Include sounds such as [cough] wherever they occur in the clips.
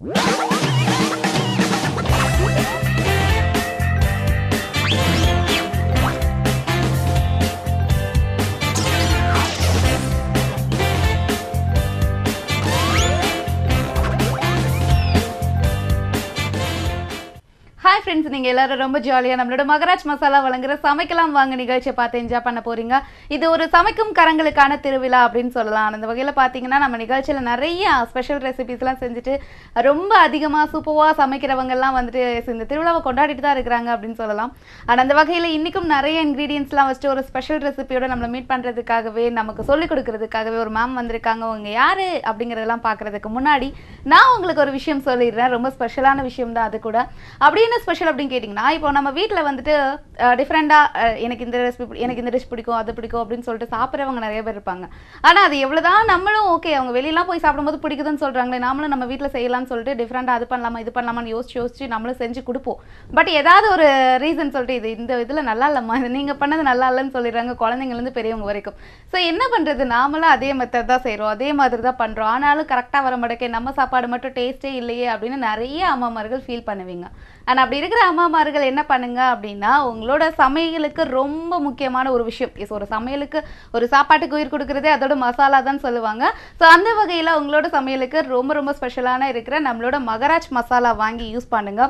WHAT? நீங்கள் எல்லாரும் ரொம்ப ஜாலியாக நம்மளோட மகராஜ் மசாலா வழங்குற சமைக்கலாம் வாங்க நிகழ்ச்சியை பார்த்து என்ஜாய் பண்ண போறீங்க. இது ஒரு சமைக்கும் கரங்களுக்கான திருவிழா அப்படின்னு சொல்லலாம். அந்த வகையில் பார்த்தீங்கன்னா நம்ம நிகழ்ச்சியில் நிறைய ஸ்பெஷல் ரெசிபிஸ்லாம் செஞ்சுட்டு ரொம்ப அதிகமாக சூப்பராக சமைக்கிறவங்கெல்லாம் வந்துட்டு இந்த திருவிழாவை கொண்டாடிட்டு தான் இருக்கிறாங்க அப்படின்னு சொல்லலாம். ஆனால் அந்த வகையில் இன்றைக்கும் நிறைய இன்க்ரீடியன்ஸ்லாம் வச்சுட்டு ஒரு ஸ்பெஷல் ரெசிபியோட நம்மளை மீட் பண்ணுறதுக்காகவே நமக்கு சொல்லிக் கொடுக்கறதுக்காகவே ஒரு மேம் வந்திருக்காங்க. அவங்க யார் அப்படிங்கிறதெல்லாம் பார்க்குறதுக்கு முன்னாடி நான் உங்களுக்கு ஒரு விஷயம் சொல்லிடுறேன். ரொம்ப ஸ்பெஷலான விஷயம் தான் அது கூட. அப்படின்னு ஸ்பெஷல் அப்படிங்க அப்படின்னு கேட்டிங்கன்னா இப்போ நம்ம வீட்டில் வந்துட்டு டிஃப்ரெண்ட்டாக எனக்கு இந்த ரெசிபி எனக்கு இந்த டிஷ் பிடிக்கும் அது பிடிக்கும் அப்படின்னு சொல்லிட்டு சாப்பிட்றவங்க நிறைய பேர் இருப்பாங்க. ஆனால் அது எவ்வளோதான் நம்மளும் ஓகே அவங்க வெளியெல்லாம் போய் சாப்பிடும்போது பிடிக்குதுன்னு சொல்கிறாங்களே நாமளும் நம்ம வீட்டில் செய்யலாம்னு சொல்லிட்டு டிஃப்ரெண்ட்டாக அது பண்ணலாமா இது பண்ணலாமான்னு யோசிச்சு யோசிச்சு நம்மளும் செஞ்சு கொடுப்போம். பட் ஏதாவது ஒரு ரீசன் சொல்லிட்டு இது இந்த இதில் நல்லா இல்லைம்மா இது நீங்கள் பண்ணது நல்லா இல்லைன்னு சொல்லிடுறாங்க குழந்தைங்கலேருந்து பெரியவங்க வரைக்கும். ஸோ என்ன பண்ணுறது நாமளும் அதே மெத்தட் தான் செய்கிறோம் அதே மாதிரி தான் பண்ணுறோம் ஆனாலும் கரெக்டாக வர மாட்டேங்க நம்ம சாப்பாடு மட்டும் டேஸ்ட்டே இல்லையே அப்படின்னு நிறைய அம்மாமார்கள் ஃபீல் பண்ணுவீங்க. ஆனால் அப்படி இருக்கிற அம்மா அம்மாமார்கள் என்ன பண்ணுங்க அப்படின்னா உங்களோட சமையலுக்கு ரொம்ப முக்கியமான ஒரு விஷயம். எஸ் ஒரு சமையலுக்கு ஒரு சாப்பாட்டுக்கு உயிர் கொடுக்குறதே அதோட மசாலா தான் சொல்லுவாங்க. ஸோ அந்த வகையில் உங்களோட சமையலுக்கு ரொம்ப ரொம்ப ஸ்பெஷலான இருக்கிற நம்மளோட மகராஜ் மசாலா வாங்கி யூஸ் பண்ணுங்க.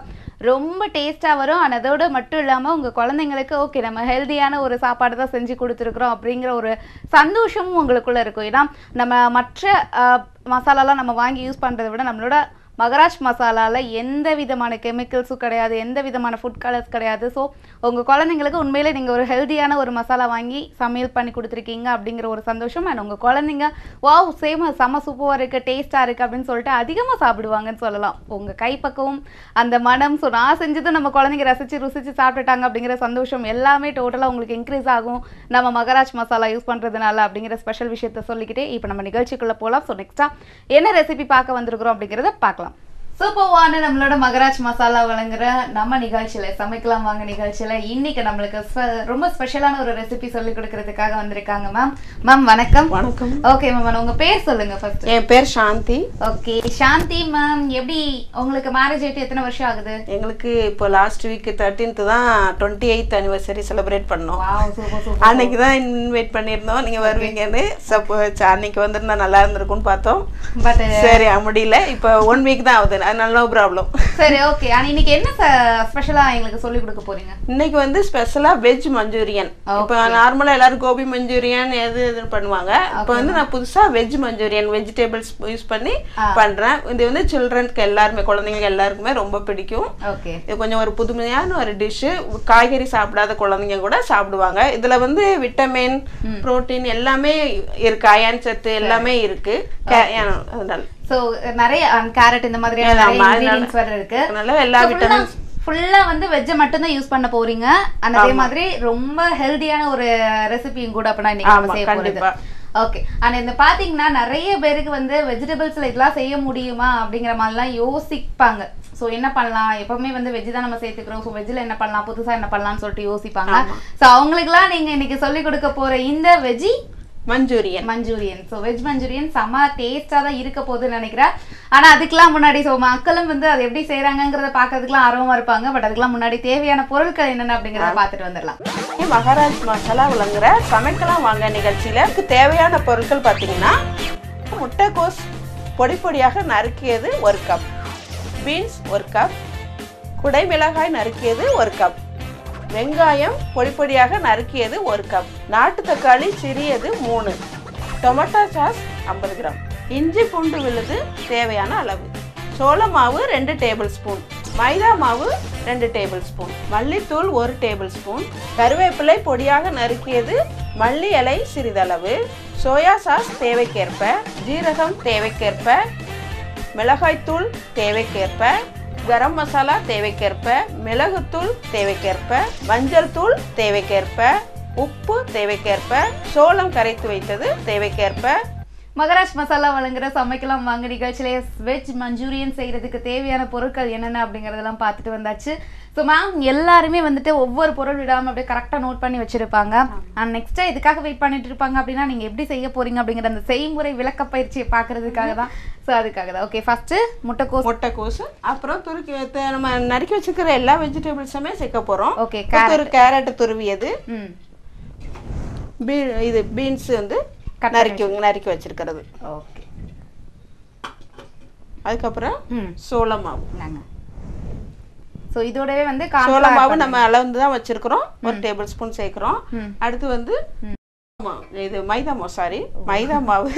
ரொம்ப டேஸ்ட்டாக வரும். ஆனால் அதோட மட்டும் இல்லாமல் உங்கள் குழந்தைங்களுக்கு ஓகே நம்ம ஹெல்த்தியான ஒரு சாப்பாடு தான் செஞ்சு கொடுத்துருக்குறோம் அப்படிங்கிற ஒரு சந்தோஷமும் உங்களுக்குள்ளே இருக்கும். ஏன்னா நம்ம மற்ற மசாலாலாம் நம்ம வாங்கி யூஸ் பண்ணுறதை விட நம்மளோட மகராஜ் மசாலாவில் எந்த விதமான கெமிக்கல்ஸும் கிடையாது எந்த விதமான ஃபுட் கலர்ஸ் கிடையாது. ஸோ உங்கள் குழந்தைங்களுக்கு உண்மையிலே நீங்கள் ஒரு ஹெல்தியான ஒரு மசாலா வாங்கி சமையல் பண்ணி கொடுத்துருக்கீங்க அப்படிங்கிற ஒரு சந்தோஷம். அண்ட் உங்கள் குழந்தைங்க வாவ் சேம் செம சூப்பராக இருக்குது டேஸ்ட்டாக இருக்குது அப்படின்னு சொல்லிட்டு அதிகமாக சாப்பிடுவாங்கன்னு சொல்லலாம். உங்கள் கைப்பக்குவம் அந்த மனம் ஸோ நான் செஞ்சதும் நம்ம குழந்தைங்க ரசித்து ருசித்து சாப்பிட்டுட்டாங்க அப்படிங்கிற சந்தோஷம் எல்லாமே டோட்டலாக உங்களுக்கு இன்க்ரீஸ் ஆகும். நம்ம மகராஜ் மசாலா யூஸ் பண்ணுறதுனால அப்படிங்கிற ஸ்பெஷல் விஷயத்த சொல்லிக்கிட்டே இப்போ நம்ம நிகழ்ச்சிக்குள்ளே போகலாம் ஸோ நெக்ஸ்ட்டாக என்ன ரெசிபி பார்க்க வந்திருக்கிறோம் அப்படிங்கிறத பார்க்கலாம். சூப்பர்வான நம்மளோட மகராஜ் மசாலா வழங்குற நம்ம நிகழ்ச்சியில சமைக்கலாம் வாங்க நிகழ்ச்சியில. இன்னைக்கு நம்மளுக்கு ரொம்ப ஸ்பெஷலான ஒரு ரெசிபி சொல்லி கொடுக்கறதுக்காக வந்திருக்காங்க மேம் மேம் வணக்கம். வணக்கம். ஓகே மேம் உங்க பேர் சொல்லுங்க ஃபர்ஸ்ட் என் பேர் சாந்தி. ஓகே சாந்தி மேம் எப்படி உங்களுக்கு மேரேஜ் ஆயிட்டு எத்தனை வருஷம் ஆகுது? எங்களுக்கு இப்போ லாஸ்ட் வீக் தேர்ட்டீன்த் தான் டுவெண்ட்டி எயித் அனிவர்சரி செலிப்ரேட் பண்ணோம் அன்னைக்கு தான் இன்வைட் பண்ணியிருந்தோம். நீங்க வருவீங்கன்னு சப்போ அன்னைக்கு வந்திருந்தா நல்லா இருந்திருக்கும்னு பார்த்தோம். பட் சரி முடியல. இப்போ ஒன் வீக் தான் ஆகுது. அதனால நோ ப்ராப்ளம் சரி ஓகே ஆனா இன்னைக்கு என்ன ஸ்பெஷலா எங்களுக்கு சொல்லி கொடுக்க போறீங்க? இன்னைக்கு வந்து ஸ்பெஷலா வெஜ் மஞ்சூரியன் இப்போ நார்மலா எல்லாரும் கோபி மஞ்சூரியன் எது இது பண்ணுவாங்க. இப்போ வந்து நான் புதுசா வெஜ் மஞ்சூரியன் வெஜிடபிள்ஸ் யூஸ் பண்ணி பண்றேன். இது வந்து சில்ட்ரனுக்கு எல்லாருமே குழந்தைங்களுக்கு எல்லாருக்குமே ரொம்ப பிடிக்கும். ஓகே இது கொஞ்சம் ஒரு புதுமையான ஒரு டிஷ்ஷு காய்கறி சாப்பிடாத குழந்தைங்க கூட சாப்பிடுவாங்க. இதுல வந்து விட்டமின் புரோட்டீன் எல்லாமே இருக்கு. அயன் சத்து எல்லாமே இருக்கு. அதனால. சோ நிறைய கேரட் இந்த மாதிரியான ingredients வேற இருக்கு. அதனால எல்லா விட்டமின்ஸ் ஃபுல்லா வந்து வெஜ்ஜை மட்டும் தான் யூஸ் பண்ண போறீங்க. அதே மாதிரி ரொம்ப ஹெல்தியான ஒரு ரெசிபியும் கூட அப்ப நான் இன்னைக்கு செய்ய போறது. ஓகே அண்ட் இந்த பாத்தீங்கன்னா நிறைய பேருக்கு வந்து வெஜிடபிள்ஸ்ல இதெல்லாம் செய்ய முடியுமா அப்படிங்கிற மாதிரிலாம் யோசிப்பாங்க. சோ என்ன பண்ணலாம்? எப்பவுமே வந்து வெஜ் தான் நம்ம சேர்த்துக்கிறோம். ஸோ வெஜ்ல என்ன பண்ணலாம்? புதுசா என்ன பண்ணலாம்னு சொல்லிட்டு யோசிப்பாங்க. சோ அவங்களுக்குலாம் நீங்க இன்னைக்கு சொல்லி கொடுக்க போற இந்த veggie Manchurian. Manchurian. So veg Manchurian செம்ம டேஸ்டாக தான் இருக்க போகுதுன்னு நினைக்கிறேன். ஆனால் அதுக்கெல்லாம் முன்னாடி ஸோ மக்களும் வந்து அதை எப்படி செய்கிறாங்கங்கிறத பார்க்கறதுக்குலாம் ஆர்வமாக இருப்பாங்க. பட் அதுக்கெல்லாம் முன்னாடி தேவையான பொருட்கள் என்னென்ன அப்படிங்கிறத பார்த்துட்டு வந்துடலாம். மகாராஜ் மசாலா விளங்குற சமைக்கலாம் வாங்க நிகழ்ச்சியில. தேவையான பொருட்கள் பார்த்தீங்கன்னா முட்டைக்கோஸ் பொடி பொடியாக நறுக்கியது ஒரு கப் பீன்ஸ் ஒரு கப் குடைமிளகாய் நறுக்கியது ஒரு கப் வெங்காயம் பொடி பொடியாக நறுக்கியது ஒரு கப் நாட்டு தக்காளி சிறியது மூணு. டொமேட்டோ சாஸ் ஐம்பது கிராம் இஞ்சி பூண்டு விழுது தேவையான அளவு. சோள மாவு ரெண்டு டேபிள் ஸ்பூன் மைதா மாவு ரெண்டு டேபிள் ஸ்பூன் மல்லித்தூள் ஒரு டேபிள் ஸ்பூன் கருவேப்பிலை பொடியாக நறுக்கியது மல்லி இலை சிறிதளவு. சோயா சாஸ் தேவைக்கேற்ப. ஜீரகம் தேவைக்கேற்ப. மிளகாய்த்தூள் தேவைக்கேற்ப. கரம் மசாலா தேவைக்கேற்ப மிளகுத்தூள் தேவைக்கேற்ப மஞ்சள் தூள் தேவைக்கேற்ப உப்பு தேவைக்கேற்ப சோளம் கரைத்து வைத்தது தேவைக்கேற்ப. மகராஜ் மசாலா வழங்குற சமைக்கலாம் வாங்க நிகழ்ச்சியிலே வெஜ் மஞ்சூரியன் செய்யறதுக்கு தேவையான பொருட்கள் என்னென்ன அப்படிங்கறதெல்லாம் பார்த்துட்டு வந்தாச்சு. ஸோ மேம் எல்லாருமே வந்துட்டு ஒவ்வொரு பொருள் விடாம அப்படியே கரெக்டாக நோட் பண்ணி வச்சிருப்பாங்க. அண்ட் நெக்ஸ்ட் இதுக்காக வெயிட் பண்ணிட்டு இருப்பாங்க அப்படின்னா நீங்க எப்படி செய்ய போறீங்க அப்படிங்கிற அந்த செய்முறை விளக்க பயிற்சியை பார்க்கறதுக்காக தான். ஸோ அதுக்காக தான். ஓகே ஃபர்ஸ்ட் முட்டைக்கோஸ். முட்டைக்கோசு அப்புறம் துருக்கி நம்ம நறுக்கி வச்சிருக்கிற எல்லா வெஜிடபிள்ஸுமே சேர்க்க போறோம். ஓகே ஒரு கேரட் துருவியது ம். பீ இது பீன்ஸ் வந்து நறுக்கி நறுக்கி வச்சிருக்கிறது. ஓகே. அதுக்கப்புறம் ம். சோள மாவு. நாங்க. ஸோ இதோடவே வந்து சோள கார்ன்ஃப்ளவர் மாவு நம்ம அளந்து தான் வச்சிருக்கிறோம். ஒரு டேபிள் ஸ்பூன் சேர்க்கிறோம். அடுத்து வந்து இது மைதா மாவு சாரி மைதா மாவு.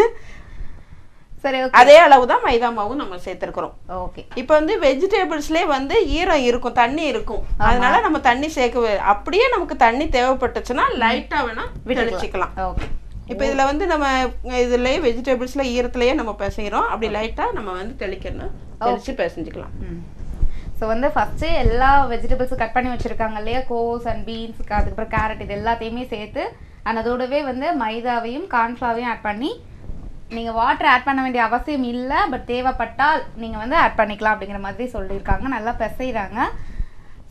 சரி அதே அளவு தான் மைதா மாவும் நம்ம சேர்த்திருக்கிறோம். ஓகே. இப்போ வந்து வெஜிடபிள்ஸ்லேயே வந்து ஈரம் இருக்கும் தண்ணி இருக்கும். அதனால நம்ம தண்ணி சேர்க்க அப்படியே நமக்கு தண்ணி தேவைப்பட்டுச்சுன்னா லைட்டா வேணா தெளிச்சுக்கலாம். ஓகே. இப்போ இதுல வந்து நம்ம இதுலயே வெஜிடபிள்ஸ்ல ஈரத்திலேயே நம்ம பிசைகிறோம் அப்படி லைட்டா நம்ம வந்து தெளிக்கணும். தெளிச்சு பிசைஞ்சுக்கலாம். ஸோ வந்து ஃபஸ்ட்டு எல்லா வெஜிடபிள்ஸும் கட் பண்ணி வச்சுருக்காங்க இல்லையா? கோஸ் அண்ட் பீன்ஸ் அதுக்கப்புறம் கேரட் இது எல்லாத்தையுமே சேர்த்து and அதோடவே வந்து மைதாவையும் கார்ன்ஃப்ளவரையும் ஆட் பண்ணி நீங்கள் வாட்டர் ஆட் பண்ண வேண்டிய அவசியம் இல்லை பட் தேவைப்பட்டால் நீங்கள் வந்து ஆட் பண்ணிக்கலாம் அப்படிங்கிற மாதிரி சொல்லியிருக்காங்க. நல்லா பிசைகிறாங்க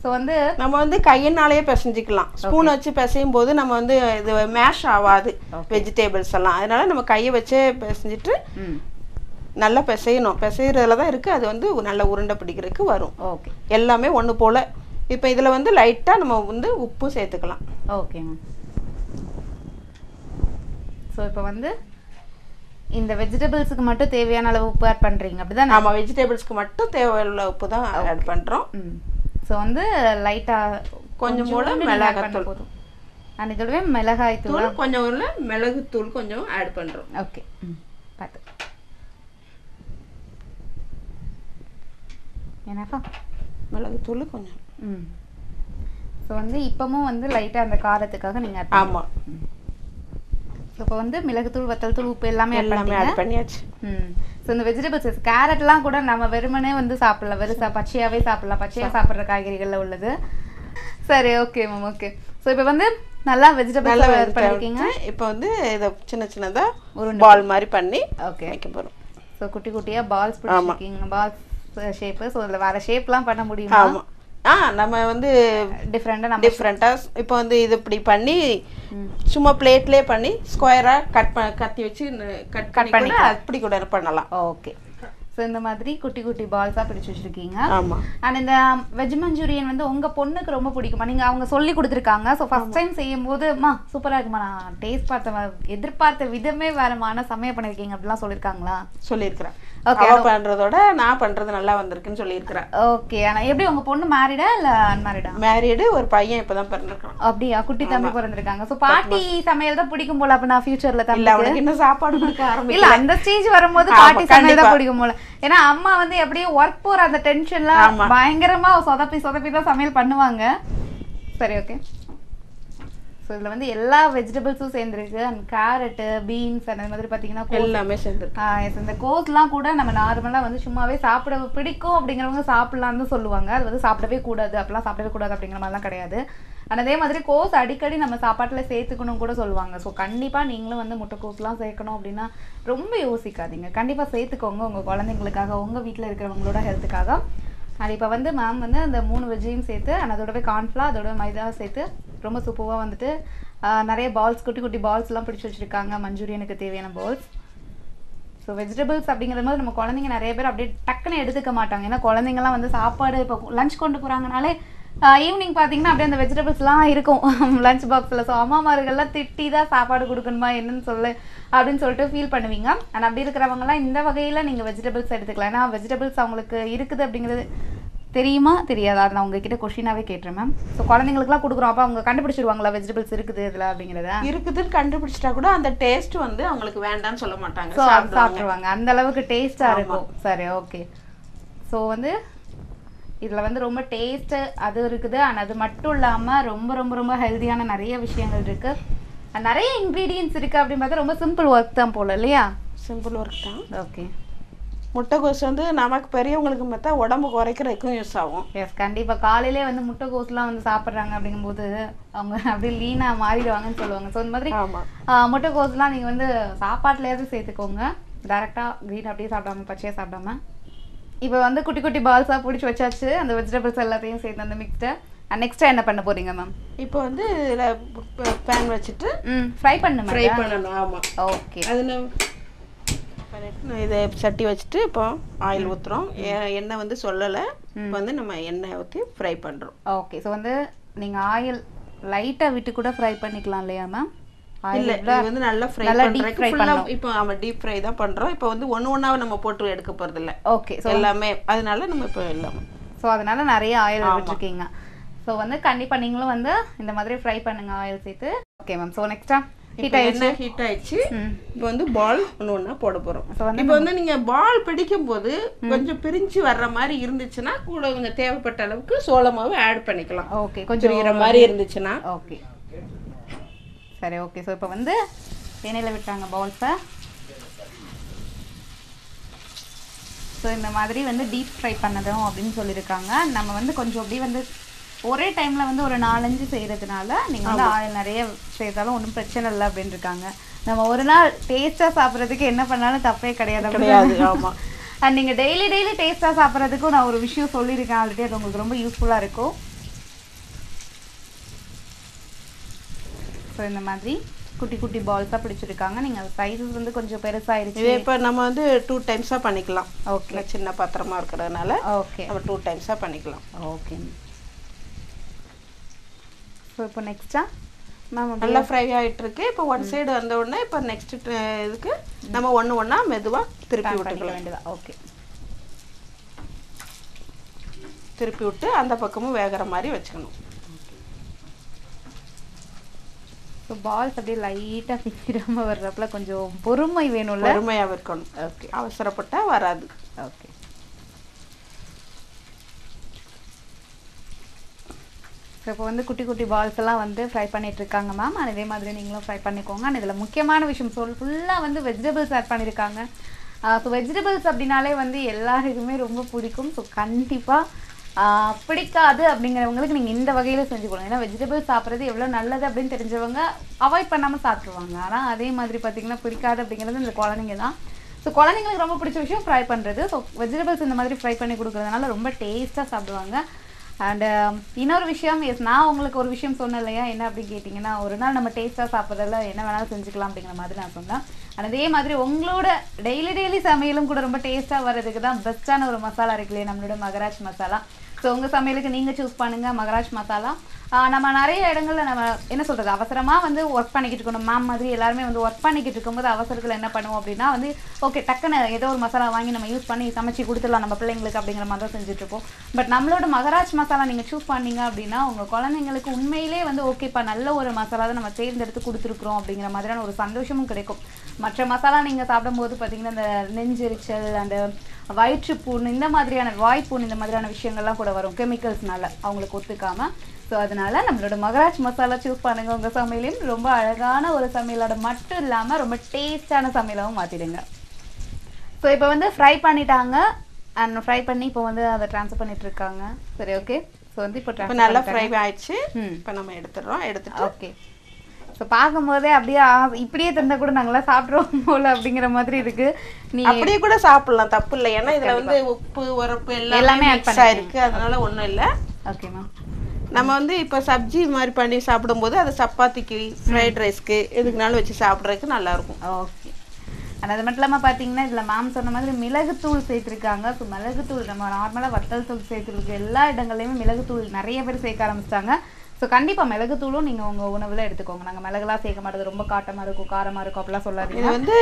ஸோ வந்து நம்ம வந்து கையினாலேயே பிசைஞ்சுக்கலாம். ஸ்பூன் வச்சு பிசையும் போது நம்ம வந்து இது மேஷ் ஆகாது வெஜிடபிள்ஸ் எல்லாம். அதனால நம்ம கையை வச்சே பிசைஞ்சிட்டு நல்லா பிசையணும். பிசைறதுல தான் இருக்கு. அது வந்து நல்ல உருண்டை பிடிக்கிறதுக்கு வரும். ஓகே எல்லாமே ஒன்று போல. இப்போ இதில் வந்து லைட்டாக நம்ம வந்து உப்பு சேர்த்துக்கலாம். ஓகேங்க ஸோ இப்போ வந்து இந்த வெஜிடபிள்ஸுக்கு மட்டும் தேவையான அளவு உப்பு ஆட் பண்ணுறீங்க அப்படிதான்? ஆமாம் வெஜிடபிள்ஸ்க்கு மட்டும் தேவையுள்ள உப்பு தான் ஆட் பண்ணுறோம் ஸோ வந்து லைட்டாக கொஞ்சம் போல மிளகாத்தூள். போதும். அண்ட் இதோடவே மிளகாய் தூள் கொஞ்சம் உள்ள மிளகு தூள் கொஞ்சம் ஆட் பண்ணுறோம் ஓகே ம் பார்த்து என்னப்பா? மிளகு தூள் கொஞ்சம். ம். ஸோ வந்து இப்போவும் வந்து லைட்டாக அந்த காரத்துக்காக நீங்கள் ஆமாம் இப்போ வந்து மிளகுத்தூள் வத்தல் தூள் உப்பு எல்லாமே எல்லாமே ஆட் பண்ணியாச்சு. ம். ஸோ இந்த வெஜிடபிள்ஸ் கேரட்லாம் கூட நம்ம வெறுமனே வந்து சாப்பிடலாம். வெறுசா பச்சையாவே சாப்பிடலாம். பச்சையா சாப்பிட்ற காய்கறிகள்ல உள்ளது. சரி ஓகே மேம் ஓகே ஸோ இப்போ வந்து நல்லா வெஜிடபிள்ஸ் நல்லா பண்ணிருக்கீங்க? இப்போ வந்து இதை சின்ன சின்னதாக உருண்டை. பால் மாதிரி பண்ணி ஓகே வைக்க போகிறோம் ஸோ குட்டி குட்டியா பால்ஸ் பிடிச்சிருக்கீங்க. பால்ஸ் ஷேப்பு ஸோ இதில் வேற ஷேப்லாம் பண்ண முடியுமா? ஆமாம் ஆ நம்ம வந்து டிஃப்ரெண்டாக டிஃப்ரெண்ட்டாக இப்போ வந்து இது இப்படி பண்ணி சும்மா பிளேட்லேயே பண்ணி ஸ்கொயராக கட் ப கத்தி வச்சு கட் பண்ணி கூட அப்படி கூட பண்ணலாம். ஓகே. ஸோ இந்த மாதிரி குட்டி குட்டி பால்ஸாக பிடிச்சி வச்சிருக்கீங்க. ஆமாம் அண்ட் இந்த வெஜ் மஞ்சூரியன் வந்து உங்க பொண்ணுக்கு ரொம்ப பிடிக்குமா? நீங்க அவங்க சொல்லி கொடுத்துருக்காங்க. ஸோ ஃபர்ஸ்ட் டைம் செய்யும் போது அம்மா சூப்பரா இருக்குமா? நான் டேஸ்ட் பார்த்த எதிர்பார்த்த விதமே வேறமா ஆனா செம்மையா பண்ணிருக்கீங்க. அப்படிலாம் சொல்லியிருக்காங்களா சொல்லியிருக்கிறேன். அவ பண்றதோட நான் பண்றது நல்லா வந்திருக்குன்னு சொல்லியிருக்கிறேன். ஓகே ஆனா எப்படி உங்க பொண்ணு மேரிடா இல்ல அன்மேரிடா மேரீடு ஒரு பையன் இப்பதான் பிறந்திருக்கான். அப்படியா? குட்டி தம்பி பிறந்திருக்காங்க. ஸோ பாட்டி சமையல் தான் பிடிக்கும் போல அப்ப நான் ஃபியூச்சர்ல இல்ல தம்பி அவனுக்கு இன்னும் சாப்பாடு கொடுக்க [laughs] ஆரம்பிக்கல. இல்ல அந்த ஸ்டேஜ் வரும்போது பாட்டி சமையல் தான். பிடிக்கும் போல. ஏன்னா அம்மா வந்து எப்படியும் ஒர்க் போற அந்த டென்ஷன்லாம் பயங்கரமா சொதப்பி சொதப்பி தான் சமையல் பண்ணுவாங்க. சரி ஓகே ஸோ இதுல வந்து எல்லா வெஜிடபிள்ஸும் சேர்ந்துருக்கு. அண்ட் கேரட்டு பீன்ஸ் அந்த மாதிரி பார்த்தீங்கன்னா எல்லாமே சேர்ந்துருக்கு. இந்த கோஸ்லாம் கூட நம்ம நார்மலாக வந்து சும்மாவே சாப்பிட பிடிக்கும் அப்படிங்கிறவங்க சாப்பிடலாம்னு சொல்லுவாங்க. அது வந்து சாப்பிடவே கூடாது. அப்படிலாம் சாப்பிடவே கூடாது அப்படிங்கிற மாதிரிலாம் கிடையாது. அண்ட் அதே மாதிரி கோஸ் அடிக்கடி நம்ம சாப்பாட்டில் சேர்த்துக்கணும் கூட சொல்லுவாங்க. ஸோ கண்டிப்பாக நீங்களும் வந்து முட்டைக்கோஸ்லாம் சேர்க்கணும் அப்படின்னா ரொம்ப யோசிக்காதீங்க. கண்டிப்பாக சேர்த்துக்கோங்க உங்கள் குழந்தைங்களுக்காக உங்கள் வீட்டில் இருக்கிறவங்களோட ஹெல்த்துக்காக அண்ட் இப்போ வந்து மேம் வந்து அந்த மூணு வெஜ்ஜையும் சேர்த்து அதோடவே கார்ன்ஃப்ளா அதோட மைதா சேர்த்து ரொம்ப சூப்பராக வந்துட்டு நிறைய பால்ஸ் குட்டி குட்டி பால்ஸ்லாம் பிடிச்சி வச்சுருக்காங்க. மஞ்சூரியனுக்கு தேவையான பால்ஸ் ஸோ வெஜிடபிள்ஸ் அப்படிங்கிற போது நம்ம குழந்தைங்க நிறைய பேர் அப்படியே டக்குன்னு எடுத்துக்க மாட்டாங்க. ஏன்னா குழந்தைங்கலாம் வந்து சாப்பாடு இப்போ லஞ்ச் கொண்டு போகிறாங்கனாலே ஈவினிங் பார்த்தீங்கன்னா அப்படியே அந்த வெஜிடபிள்ஸ்லாம் இருக்கும். லஞ்ச் பாக்ஸில் ஸோ அம்மாமார்கள்லாம் திட்டி தான் சாப்பாடு கொடுக்கணுமா என்னன்னு சொல்லு அப்படின்னு சொல்லிட்டு ஃபீல் பண்ணுவீங்க. ஆனால் அப்படி இருக்கிறவங்கலாம் இந்த வகையில் நீங்கள் வெஜிடபிள்ஸ் எடுத்துக்கலாம். ஏன்னா வெஜிடபிள்ஸ் அவங்களுக்கு இருக்குது அப்படிங்கிறது தெரியுமா? தெரியாதா. நான் உங்ககிட்ட கொஷினாவே கேட்டுறேன் மேம் ஸோ குழந்தைங்களுக்குலாம் கொடுக்குறோம். அப்போ அவங்க கண்டுபிடிச்சிருவாங்களா வெஜிடபிள்ஸ் இருக்குது இதில் அப்படிங்கிறத? இருக்குதுன்னு கண்டுபிடிச்சிட்டா கூட அந்த டேஸ்ட் வந்து அவங்களுக்கு வேண்டாம்னு சொல்ல மாட்டாங்க. ஸோ சாப்பிடுவாங்க. சாப்பிட்ருவாங்க அந்த அளவுக்கு டேஸ்ட்டாக இருக்கும். சரி ஓகே ஸோ வந்து இதில் வந்து ரொம்ப டேஸ்ட்டு அது இருக்குது. அண்ட் அது மட்டும் இல்லாமல் ரொம்ப ரொம்ப ரொம்ப ஹெல்தியான நிறைய விஷயங்கள் இருக்குது நிறைய இன்க்ரீடியன்ஸ் இருக்குது அப்படின்னு பார்த்தா ரொம்ப சிம்பிள் ஒர்க் தான் போல இல்லையா? சிம்பிள் ஒர்க் தான். ஓகே முட்டைகோஸ் வந்து நமக்கு பெரியவங்களுக்கு பார்த்தா உடம்பு குறைக்கிறதுக்கும் யூஸ் ஆகும். எஸ் கண்டிப்பாக காலையிலே வந்து முட்டைக்கோஸ்லாம் வந்து சாப்பிட்றாங்க அப்படிங்கும்போது அவங்க அப்படியே லீனாக மாறிடுவாங்கன்னு சொல்லுவாங்க. ஸோ இந்த மாதிரி முட்டைக்கோஸ்லாம் நீங்கள் வந்து சாப்பாட்டுலையாவது சேர்த்துக்கோங்க. டேரெக்டாக க்ரீன் அப்படியே சாப்பிடாம பச்சையாக சாப்பிடாம. இப்போ வந்து குட்டி குட்டி பால்ஸாக பிடிச்சி வச்சாச்சு. அந்த வெஜிடபிள்ஸ் எல்லாத்தையும் சேர்த்து அந்த மிக்ஸ்டை நெக்ஸ்ட்டாக என்ன பண்ண போறீங்க மேம் இப்போ வந்து இதில் பேன் வச்சுட்டு ம் ஃப்ரை பண்ணு ஃப்ரை பண்ணணும் ஆமாம் ஓகே அதில் இதை சட்டி வச்சுட்டு இப்போ ஆயில் ஊற்றுறோம் எண்ணெய் வந்து சொல்லலை. இப்போ வந்து நம்ம எண்ணெய் ஊற்றி ஃப்ரை பண்ணுறோம் ஓகே ஸோ வந்து நீங்கள் ஆயில் லைட்டாக விட்டு கூட ஃப்ரை பண்ணிக்கலாம் இல்லையா மேம் இல்ல வந்து நல்லா ஃப்ரை பண்ணணும். இப்போ அவன் டீப் ஃப்ரை தான் பண்றோம். இப்போ வந்து ஒண்ணு ஒண்ணாவே நம்ம போட்டு எடுக்க போறது இல்ல. ஓகே ஸோ எல்லாமே. அதனால நம்ம இப்போ எல்லாமே ஸோ அதனால நிறைய ஆயில் விட்டுருக்கீங்க ஸோ வந்து கண்டிப்பாக நீங்களும் வந்து இந்த மாதிரி ஃப்ரை பண்ணுங்க ஆயில் சேர்த்து. ஓகே மேம் ஸோ நெக்ஸ்டா ஹீட் ஆயிடுச்சு? ஹீட் ஆயிடுச்சு? இப்போ வந்து பால் ஒன்று ஒன்றா போட வந்து இப்போ வந்து நீங்க பால் பிடிக்கும் போது கொஞ்சம் பிரிஞ்சு வர்ற மாதிரி இருந்துச்சுன்னா கூட கொஞ்சம் தேவைப்பட்ட அளவுக்கு சோள மாவு ஆட் பண்ணிக்கலாம். ஓகே கொஞ்சம் புரியுற மாதிரி இருந்துச்சுன்னா. ஓகே சரி ஓகே ஸோ இப்போ வந்து எண்ணெயில் விட்டாங்க பவுல்ஸை ஸோ இந்த மாதிரி வந்து டீப் ஃப்ரை பண்ணதும் அப்படின்னு சொல்லியிருக்காங்க. நம்ம வந்து கொஞ்சம் அப்படியே வந்து ஒரே டைமில் வந்து ஒரு நாலஞ்சு செய்கிறதுனால நீங்கள் வந்து ஆயில் நிறைய சேர்த்தாலும் ஒன்றும் பிரச்சனை இல்லை அப்படின்னு இருக்காங்க நம்ம ஒரு நாள் டேஸ்ட்டாக சாப்பிட்றதுக்கு என்ன பண்ணாலும் தப்பே கிடையாது கிடையாது ஆமா. [laughs] அண்ட் நீங்கள் டெய்லி டெய்லி டேஸ்ட்டாக சாப்பிட்றதுக்கும் நான் ஒரு விஷயம் சொல்லியிருக்கேன் ஆல்ரெடி அது உங்களுக்கு ரொம்ப யூஸ்ஃபுல்லாக இருக்கும். ஸோ இந்த மாதிரி குட்டி குட்டி பால்ஸாக பிடிச்சிருக்காங்க. நீங்கள் சைஸஸ் வந்து கொஞ்சம் பெருசாயிருச்சு. இதே இப்போ நம்ம வந்து டூ டைம்ஸாக பண்ணிக்கலாம். ஓகே சின்ன பாத்திரமா இருக்கிறதுனால ஓகே நம்ம டூ டைம்ஸாக பண்ணிக்கலாம். ஓகே ஸோ இப்போ நெக்ஸ்ட்டா மேம் நல்லா ஃப்ரை ஆயிட்டு இருக்கு இப்போ ஒன் சைடு வந்த உடனே இப்போ நெக்ஸ்ட் இதுக்கு நம்ம ஒன்று ஒன்றா மெதுவாக திருப்பி விட்டுக்கலாம். வேண்டியதா? ஓகே திருப்பி விட்டு அந்த பக்கமும் வேகிற மாதிரி வச்சுக்கணும். ஸோ பால்ஸ் அப்படியே லைட்டாக பிச்சிடாமல் வர்றப்பல கொஞ்சம் பொறுமை வேணும்ல? பொறுமையாக இருக்கணும். ஓகே அவசரப்பட்டா வராது. ஓகே ஸோ இப்போ வந்து குட்டி குட்டி பால்ஸ் எல்லாம் வந்து ஃப்ரை பண்ணிட்டு இருக்காங்க மேம் அதே மாதிரி நீங்களும் ஃப்ரை பண்ணிக்கோங்க. அண்ட் இதில் முக்கியமான விஷயம் சொல் ஃபுல்லாக வந்து வெஜிடபிள்ஸ் ஆட் பண்ணியிருக்காங்க ஸோ வெஜிடபிள்ஸ் அப்படின்னாலே வந்து எல்லாருக்குமே ரொம்ப பிடிக்கும். ஸோ கண்டிப்பாக பிடிக்காது அப்படிங்கிறவங்களுக்கு நீங்கள் இந்த வகையில் செஞ்சு கொடுங்க. ஏன்னா வெஜிடபிள்ஸ் சாப்பிட்றது எவ்வளோ நல்லது அப்படின்னு தெரிஞ்சவங்க அவாய்ட் பண்ணாமல் சாப்பிட்ருவாங்க ஆனால் அதே மாதிரி பார்த்தீங்கன்னா பிடிக்காது அப்படிங்கிறது இந்த குழந்தைங்க தான். ஸோ குழந்தைங்களுக்கு ரொம்ப பிடிச்ச விஷயம் ஃப்ரை பண்ணுறது ஸோ வெஜிடபிள்ஸ் இந்த மாதிரி ஃப்ரை பண்ணி கொடுக்குறதுனால ரொம்ப டேஸ்ட்டாக சாப்பிடுவாங்க. அண்டு um, இன்னொரு விஷயம் எஸ் நான் உங்களுக்கு ஒரு விஷயம் சொன்னேன் இல்லையா? என்ன அப்படின்னு கேட்டிங்கன்னா ஒரு நாள் நம்ம டேஸ்ட்டாக சாப்பிட்றதுல என்ன வேணாலும் செஞ்சுக்கலாம் அப்படிங்கிற மாதிரி நான் சொன்னேன். ஆனால் அதே மாதிரி உங்களோட டெய்லி டெய்லி சமையலும் கூட ரொம்ப டேஸ்ட்டாக வர்றதுக்கு தான் பெஸ்ட்டான ஒரு மசாலா இருக்கு இல்லையா? நம்மளோட மகராஜ் மசாலா. ஸோ உங்கள் சமையலுக்கு நீங்கள் சூஸ் பண்ணுங்கள் மகராஜ் மசாலா. நம்ம நிறைய இடங்கள்ல நம்ம என்ன சொல்கிறது அவசரமாக வந்து ஒர்க் பண்ணிக்கிட்டு இருக்கணும். மேம் மாதிரி எல்லாருமே வந்து ஒர்க் பண்ணிக்கிட்டு இருக்கும்போது அவசரத்தில் என்ன பண்ணுவோம் அப்படின்னா வந்து ஓகே டக்குன்னு ஏதோ ஒரு மசாலா வாங்கி நம்ம யூஸ் பண்ணி சமைச்சு கொடுத்துடலாம் நம்ம பிள்ளைங்களுக்கு அப்படிங்கிற மாதிரி தான் செஞ்சுட்டு இருக்கோம். பட் நம்மளோட மகராஜ் மசாலா நீங்கள் சூஸ் பண்ணீங்க அப்படின்னா உங்கள் குழந்தைங்களுக்கு உண்மையிலே வந்து ஓகேப்பா நல்ல ஒரு மசாலா தான் நம்ம தேர்ந்தெடுத்து கொடுத்துருக்குறோம் அப்படிங்கிற மாதிரியான ஒரு சந்தோஷமும் கிடைக்கும். மற்ற மசாலா நீங்கள் சாப்பிடும்போது பார்த்தீங்கன்னா இந்த நெஞ்செரிச்சல் அந்த வயிற்றுப்புண் இந்த மாதிரியான வாய்ப்புண் இந்த மாதிரியான விஷயங்கள்லாம் கூட வரும். கெமிக்கல்ஸ்னால அவங்களுக்கு ஒத்துக்காமல் ஸோ அதனால நம்மளோட மகராஜ் மசாலா சூஸ் பண்ணுங்க உங்க சமையலையும். ரொம்ப அழகான ஒரு சமையலோட மட்டும் இல்லாம ரொம்ப டேஸ்டான சமையலாகவும் மாத்திடுங்க. ஸோ இப்போ வந்து ஃப்ரை பண்ணிட்டாங்க. அண்ட் ஃப்ரை பண்ணி இப்போ வந்து அதை ட்ரான்ஸ்ஃபர் பண்ணிட்டு இருக்காங்க. சரி ஓகே ஸோ வந்து இப்போ நல்லா. ஃப்ரை ஆயிடுச்சு. இப்போ நம்ம எடுத்துடுறோம். எடுத்துட்டு ஓகே ஸோ பார்க்கும்போதே அப்படியே இப்படியே தந்தா கூட நாங்களாம் சாப்பிட்ருவோம் போல அப்படிங்கிற மாதிரி இருக்கு. நீ அப்படியே கூட சாப்பிடலாம். தப்பு இல்லை. ஏன்னா இதுல வந்து உப்பு உரப்பு எல்லாமே மிக்ஸ் ஆயிருக்கு. அதனால ஒண்ணும் இல்ல. ஓகே மேம் நம்ம வந்து இப்போ சப்ஜி மாதிரி பண்ணி சாப்பிடும்போது அது சப்பாத்திக்கு ஃப்ரைட் ரைஸ்க்கு எதுக்குனாலும் வச்சு சாப்பிட்றதுக்கு நல்லா இருக்கும் ஓகே. அண்ட் அது மட்டும் இல்லாமல் பார்த்தீங்கன்னா இதில் மேம் சொன்ன மாதிரி மிளகுத்தூள் சேர்த்துருக்காங்க. ஸோ மிளகுத்தூள் நம்ம நார்மலாக வத்தல் தூள் சேர்த்துருக்கு எல்லா இடங்கள்லையுமே மிளகுத்தூள் நிறைய பேர் சேர்க்க ஆரம்பிச்சிட்டாங்க. ஸோ கண்டிப்பாக மிளகுத்தூளும் நீங்கள் உங்கள் உணவில் எடுத்துக்கோங்க. நாங்கள் மிளகுலாம் சேர்க்க மாட்டது ரொம்ப காட்டமாக இருக்கும் காரமாக இருக்கும் அப்படிலாம் சொல்லாதீங்க. இது வந்து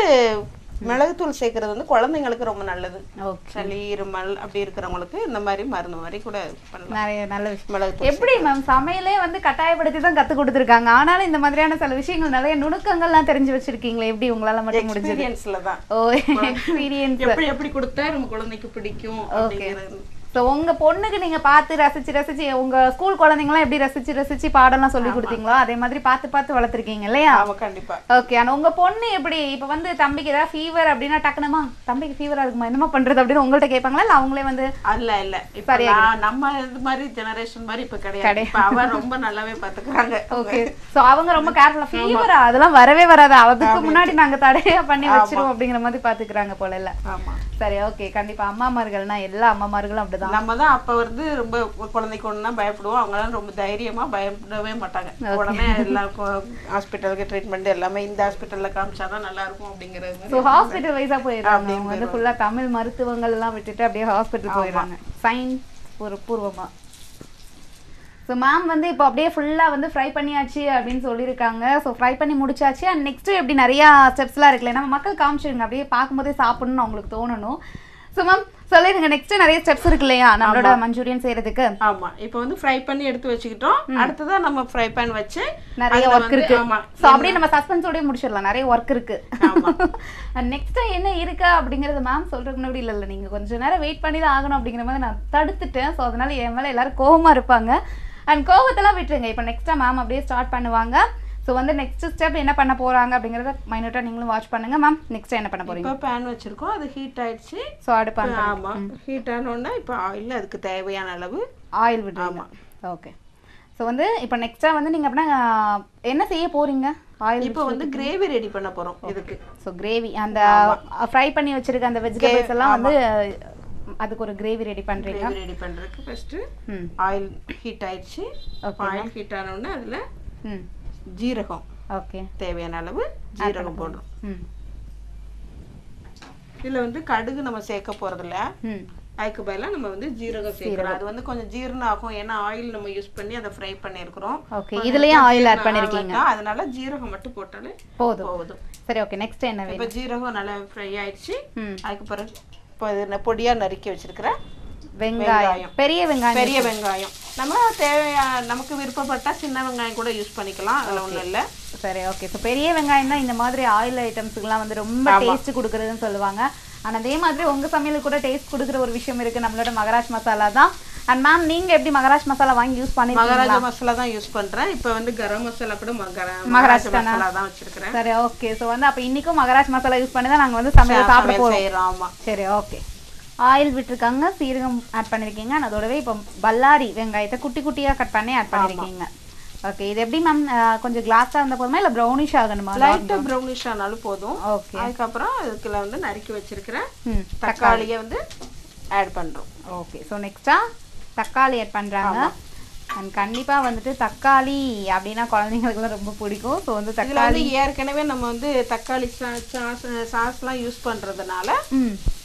மிளகுத்தூள் சேர்க்கறது வந்து குழந்தைங்களுக்கு ரொம்ப நல்லது. ஓகே. சளி இருமல் அப்படி இருக்கிறவங்களுக்கு இந்த மாதிரி மருந்து மாதிரி கூட நிறைய நல்ல விஷயம். மிளகுத்தூள் எப்படி மேம் சமையலே வந்து கட்டாயப்படுத்தி தான் கற்றுக் கொடுத்துருக்காங்க. ஆனாலும் இந்த மாதிரியான சில விஷயங்கள் நிறைய நுணுக்கங்கள்லாம் தெரிஞ்சு வச்சிருக்கீங்களே எப்படி உங்களால் மட்டும் முடிஞ்சது? எக்ஸ்பீரியன்ஸ்ல தான். ஓ [laughs] எக்ஸ்பீரியன்ஸ் எப்படி எப்படி கொடுத்தா நம்ம குழந்தைக்கு பிடிக்கும் அப்படிங்கிறது. ஸோ உங்க பொண்ணுக்கு நீங்க பார்த்து ரசிச்சு ரசிச்சு உங்க ஸ்கூல் குழந்தைங்களாம் எப்படி ரசிச்சு ரசிச்சு பாடம்லாம் சொல்லி கொடுத்தீங்களோ அதே மாதிரி பார்த்து பார்த்து வளர்த்துருக்கீங்க இல்லையா? கண்டிப்பா. ஓகே ஆனா உங்க பொண்ணு எப்படி இப்ப வந்து தம்பிக்கு ஏதாவது ஃபீவர் அப்படின்னா டக்குனுமா தம்பிக்கு ஃபீவரா இருக்குமா என்னமா பண்றது? அப்படின்னு உங்கள்ட்ட கேட்பாங்களா? இல்ல அவங்களே வந்து அல்ல இல்ல. இப்ப நம்ம இது மாதிரி ஜெனரேஷன் மாதிரி இப்ப கிடையாது. அவ ரொம்ப நல்லாவே பாத்துக்கிறாங்க ஓகே சோ அவங்க ரொம்ப கேர்ஃபுல்லா ஃபீவரா அதெல்லாம் வரவே வராது. அதுக்கு முன்னாடி நாங்க தடையா பண்ணி வச்சிருவோம் அப்படிங்கிற மாதிரி பாத்துக்கிறாங்க போல இல்ல? சரி ஓகே கண்டிப்பா அம்மாமார்கள்னா எல்லா அம்மாமார்களும் அப்படிதான் நம்ம தான் அப்ப வந்து ரொம்ப குழந்தைக்கு ஒண்ணுனா பயப்படுவோம். அவங்க எல்லாம் ரொம்ப தைரியமா பயப்படவே மாட்டாங்க. உடனே எல்லா ஹாஸ்பிட்டலுக்கு ட்ரீட்மெண்ட் எல்லாமே இந்த ஹாஸ்பிட்டல்ல காமிச்சாதான் நல்லா இருக்கும் அப்படிங்கிறது. ஸோ ஹாஸ்பிட்டல் வைஸா போயிடுறாங்க அவங்க. வந்து ஃபுல்லா தமிழ் மருத்துவங்கள் எல்லாம் விட்டுட்டு அப்படியே ஹாஸ்பிட்டல் போயிடுறாங்க. சயின்ஸ் ஒரு பூர்வமா ஸோ மேம் வந்து இப்போ அப்படியே ஃபுல்லாக வந்து ஃப்ரை பண்ணியாச்சு அப்படின்னு சொல்லியிருக்காங்க. ஸோ ஃப்ரை பண்ணி முடிச்சாச்சு. அண்ட் நெக்ஸ்ட்டு எப்படி நிறையா ஸ்டெப்ஸ்லாம் இருக்குல்ல நம்ம மக்கள் காமிச்சிருங்க. அப்படியே பார்க்கும்போதே சாப்பிடணும்னு அவங்களுக்கு தோணணும். ஸோ மேம் சொல்லிடுங்க நெக்ஸ்ட் நிறைய ஸ்டெப்ஸ் இருக்கு இல்லையா? நம்மளோட மஞ்சூரியன் செய்யறதுக்கு. ஆமா. இப்போ வந்து ஃப்ரை பண்ணி எடுத்து வச்சுக்கிட்டோம். அடுத்ததா நம்ம ஃப்ரை பேன் வச்சு நிறைய ஒர்க் இருக்கு. ஆமா ஸோ அப்படியே நம்ம சஸ்பென்ஸோடய முடிச்சிடலாம். நிறைய ஒர்க் இருக்கு. நெக்ஸ்ட் [laughs] என்ன இருக்கு அப்படிங்கறது மேம் சொல்றதுக்கு முன்னாடி இல்ல இல்ல நீங்க கொஞ்ச நேரம் வெயிட் பண்ணி தான் ஆகணும் அப்படிங்கிற மாதிரி நான் தடுத்துட்டேன். ஸோ அதனால என் மேல எல்லாரும் கோவமா இருப்பாங்க. அண்ட் கோவத்தெல்லாம் விட்டுருங்க. இப்போ நெக்ஸ்டா மேம் அப்படியே ஸ்டார்ட் பண்ணுவாங்க. ஸோ வந்து நெக்ஸ்ட் ஸ்டெப் என்ன பண்ண போறாங்க அப்படிங்கறத மைனூட்டா நீங்களும் வாட்ச் பண்ணுங்க மேம் நெக்ஸ்ட் என்ன பண்ண போறீங்க? இப்போ பேன் வச்சிருக்கோம். அது ஹீட் ஆயிடுச்சு. ஸோ அடுப்பு on பண்ணி- ஆமா ஹீட் ஆனோடனே இப்போ ஆயில் அதுக்கு தேவையான அளவு ஆயில் விடுறீங்க ஓகே ஸோ வந்து இப்போ நெக்ஸ்டா வந்து நீங்க அப்படின்னா என்ன செய்ய போறீங்க? ஆயில் இப்போ வந்து கிரேவி ரெடி பண்ண போறோம் இதுக்கு. ஸோ கிரேவி அந்த ஃப்ரை பண்ணி வச்சிருக்க அந்த வெஜிடபிள்ஸ் எல்லாம் வந்து அதுக்கு ஒரு கிரேவி ரெடி பண்றீங்க கிரேவி ரெடி பண்றதுக்கு ஃபர்ஸ்ட் ம். ஆயில் ஹீட் ஆயிடுச்சு. ஆயில் ஹீட் ஆனோடனே அதுல ம். ஜீரகம். ஓகே. தேவையான அளவு ஜீரகம் போடுறோம் இதுல வந்து கடுகு நம்ம சேர்க்க போறதில்ல. ம். அதுக்கு பதிலாக நம்ம வந்து ஜீரகம் சேர்க்கிறோம் அது வந்து கொஞ்சம் ஜீரணம் ஆகும் ஏன்னா ஆயில் நம்ம யூஸ் பண்ணி அதை ஃப்ரை பண்ணியிருக்கிறோம். ஓகே. இதுலயும் ஆயில் ஆட் பண்ணிருக்கீங்க. அதனால ஜீரகம் மட்டும் போட்டாலே போதும். போதும். சரி ஓகே. நெக்ஸ்ட் என்ன இப்போ ஜீரகம் நல்லா ஃப்ரை ஆயிடுச்சு. அதுக்கு பிறகு இப்போ இது நான் பொடியா நறுக்கி வச்சிருக்கிற வெங்காயம். பெரிய வெங்காயம் பெரிய வெங்காயம். நம்ம தேவையா நமக்கு விருப்பப்பட்டா சின்ன வெங்காயம் கூட யூஸ் பண்ணிக்கலாம். அதில் ஒன்றும் இல்லை. சரி ஓகே ஸோ பெரிய வெங்காயம் தான் இந்த மாதிரி ஆயில் ஐட்டம்ஸுக்குலாம் வந்து ரொம்ப டேஸ்ட் கொடுக்குறதுன்னு சொல்லுவாங்க. ஆனா அதே மாதிரி உங்க சமையலுக்கு கூட டேஸ்ட் கொடுக்குற ஒரு விஷயம் இருக்கு. நம்மளோட மகாராஜ் மசாலா தான். அண்ட் மேம் நீங்க எப்படி மகாராஜ் மசாலா வாங்கி யூஸ் பண்ணிருக்கீங்க மகாராஜா மசாலா தான் யூஸ் பண்றேன். இப்போ வந்து கரம் மசாலா கூட மகாராஜா மசாலா தான்? வச்சிருக்கிறேன். சரி ஓகே ஸோ வந்து அப்போ இன்னைக்கும் மகாராஜ் மசாலா யூஸ் பண்ணி தான் நாங்கள் வந்து சமையல் சாப்பிட ஆமா. சரி ஓகே ஆயில் விட்டுருக்காங்க சீரகம் ஆட் பண்ணிருக்கீங்க. and அதோடவே இப்போ பல்லாரி வெங்காயத்தை குட்டி குட்டியா கட் பண்ணி ஆட் பண்ணிருக்கீங்க. ஓகே இது எப்படி மேம் கொஞ்சம் கிளாஸா இருந்த போதுமா இல்ல ப்ரௌனிஷ் ஆகணுமா லைட்டா ப்ரௌனிஷ் ஆனாலும் போதும். ஓகே அதுக்கப்புறம் இதுக்குள்ள வந்து நறுக்கி வச்சிருக்கிற ம் தக்காளியை வந்து ஆட் பண்றோம். ஓகே ஸோ நெக்ஸ்டா தக்காளி ஆட் பண்றாங்க. அண்ட் கண்டிப்பா வந்துட்டு தக்காளி அப்படின்னா குழந்தைங்களுக்குலாம் ரொம்ப பிடிக்கும். ஸோ வந்து தக்காளி ஏற்கனவே நம்ம வந்து தக்காளி சாஸ் சாஸ்லாம் யூஸ் பண்றதுனால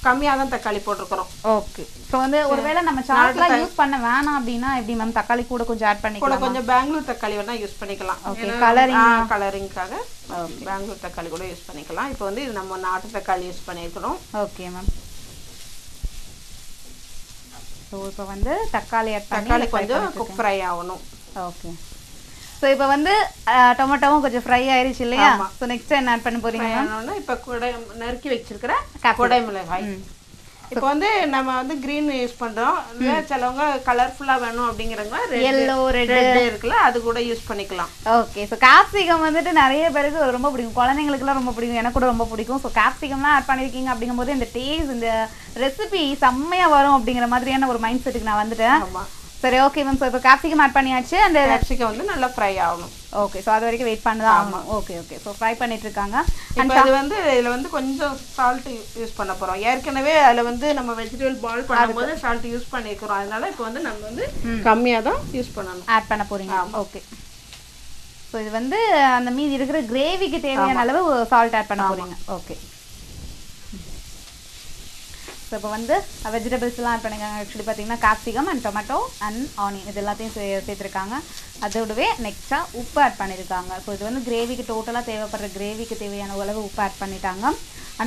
ம் கம்மியா தான் தக்காளி போட்டிருக்கிறோம். ஓகே. ஸோ வந்து ஒருவேளை நம்ம சாஸ்லாம் யூஸ் பண்ண வேணாம் அப்படின்னா எப்படி மேம் தக்காளி கூட கொஞ்சம் ஆட் கூட பண்ணிக்கலாம்? கொஞ்சம் பெங்களூர் தக்காளி வேணா யூஸ் பண்ணிக்கலாம். Okay, colouring. கலரிங்காக பெங்களூர் தக்காளி கூட யூஸ் பண்ணிக்கலாம். இப்போ வந்து இது நம்ம நாட்டு தக்காளி யூஸ் பண்ணியிருக்கிறோம். ஓகே மேம் ஸோ இப்போ வந்து தக்காளி பண்ணி தக்காளி கொஞ்சம் குக் ஃப்ரை ஆகணும். ஓகே ஸோ இப்போ வந்து டொமேட்டோவும் கொஞ்சம் ஃப்ரை ஆயிருச்சு இல்லையா? ஸோ நெக்ஸ்ட் என்ன ஆட் பண்ண போறீங்க இப்போ குடை நறுக்கி வச்சிருக்கிற குடை மிளகாய். இப்போ வந்து நம்ம வந்து கிரீன் யூஸ் பண்றோம். சிலவங்க கலர்ஃபுல்லா வேணும் அப்படிங்கிறவங்க red. ரெட் இருக்குல்ல அது கூட யூஸ் பண்ணிக்கலாம். ஓகே ஸோ கேப்சிகம் வந்துட்டு நிறைய பேருக்கு ரொம்ப பிடிக்கும். குழந்தைங்களுக்குலாம் ரொம்ப பிடிக்கும். எனக்கு கூட ரொம்ப பிடிக்கும். ஸோ கேப்சிகம்லாம் ஆட் பண்ணியிருக்கீங்க அப்படிங்கும்போது இந்த டேஸ்ட் இந்த ரெசிபி செம்மையா வரும் அப்படிங்கிற மாதிரியான ஒரு மைண்ட் செட்டுக்கு நான் வந்துட்டேன். சரி ஓகே மேம் ஸோ இப்போ கேப்சிகம் ஆட் பண்ணியாச்சு அந்த கேப்சிகம் வந்து நல்லா ஃப்ரை ஆகணும். ஓகே ஸோ அது வரைக்கும் வெயிட் பண்ணதான் ஆகணும். ஓகே ஓகே ஸோ ஃப்ரை பண்ணிட்டு இருக்காங்க. இப்போ இது வந்து இதுல வந்து கொஞ்சம் சால்ட் யூஸ் பண்ண போறோம். ஏற்கனவே அதுல வந்து நம்ம வெஜிடபிள் பால் பண்ணும்போது சால்ட் யூஸ் பண்ணிருக்கிறோம் அதனால இப்போ வந்து நம்ம வந்து கம்மியா தான் யூஸ் பண்ணணும். ஆட் பண்ண போறீங்க. ஓகே ஸோ இது வந்து அந்த மீதி இருக்கிற கிரேவிக்கு தேவையான அளவு சால்ட் ஆட் பண்ண போறீங்க. ஓகே ஸோ இப்போ வந்து வெஜிடபிள்ஸ்லாம் ஆட் பண்ணிருக்காங்க. ஆக்சுவலி பார்த்தீங்கன்னா capsicum and tomato and onion இது எல்லாத்தையும் சே சேர்த்துருக்காங்க. அதோடவே நெக்ஸ்ட்டாக உப்பு ஆட் பண்ணியிருக்காங்க ஸோ இது வந்து கிரேவிக்கு டோட்டலாக தேவைப்படுற கிரேவிக்கு தேவையான அளவு உப்பு ஆட் பண்ணிட்டாங்க.